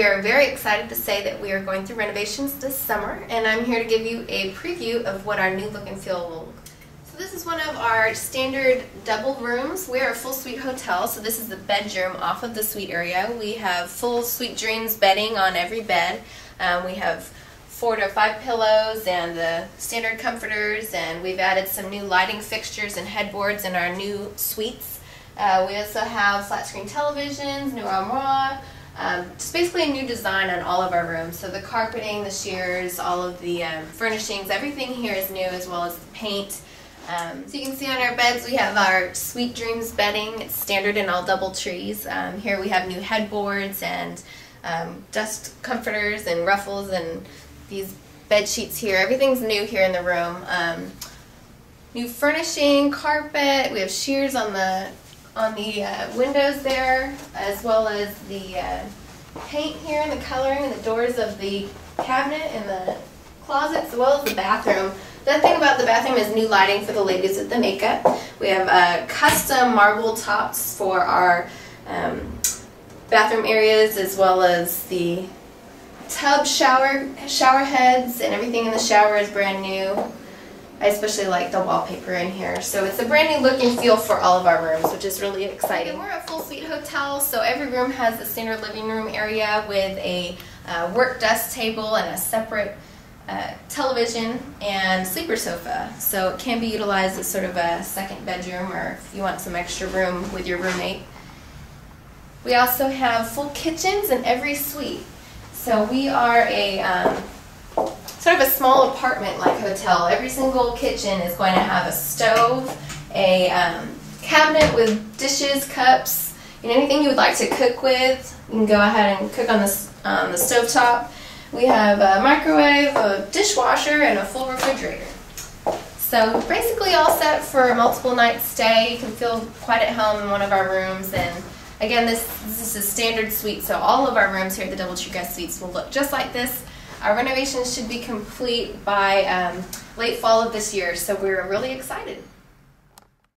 We are very excited to say that we are going through renovations this summer, and I'm here to give you a preview of what our new look and feel will look. so this is one of our standard double rooms. We're a full suite hotel, so this is the bedroom off of the suite area. We have full Sweet Dreams bedding on every bed. Um, we have four to five pillows and the standard comforters, and we've added some new lighting fixtures and headboards in our new suites. Uh, we also have flat screen televisions, new armoire, um, just basically a new design on all of our rooms. So the carpeting, the shears, all of the um, furnishings, everything here is new as well as the paint. Um, so you can see on our beds we have our Sweet Dreams bedding. It's standard in all Doubletrees. Um, here we have new headboards and um, dust comforters and ruffles and these bed sheets here. Everything's new here in the room. Um, new furnishing, carpet. We have shears on the on the uh, windows there, as well as the uh, paint here and the coloring and the doors of the cabinet and the closets, as well as the bathroom. The thing about the bathroom is new lighting for the ladies with the makeup. We have uh, custom marble tops for our um, bathroom areas, as well as the tub shower shower heads and everything in the shower is brand new. I especially like the wallpaper in here. So it's a brand new look and feel for all of our rooms, which is really exciting. We're a full suite hotel, so every room has a standard living room area with a uh, work desk table and a separate uh, television and sleeper sofa. So it can be utilized as sort of a second bedroom or if you want some extra room with your roommate. We also have full kitchens in every suite. So we are a um, a small apartment-like hotel. Every single kitchen is going to have a stove, a um, cabinet with dishes, cups, and anything you would like to cook with. You can go ahead and cook on the, um, the stove top. We have a microwave, a dishwasher, and a full refrigerator. So basically all set for a multiple night stay. You can feel quite at home in one of our rooms. And again, this, this is a standard suite, so all of our rooms here at the Doubletree Guest Suites will look just like this. Our renovations should be complete by um, late fall of this year, so we're really excited.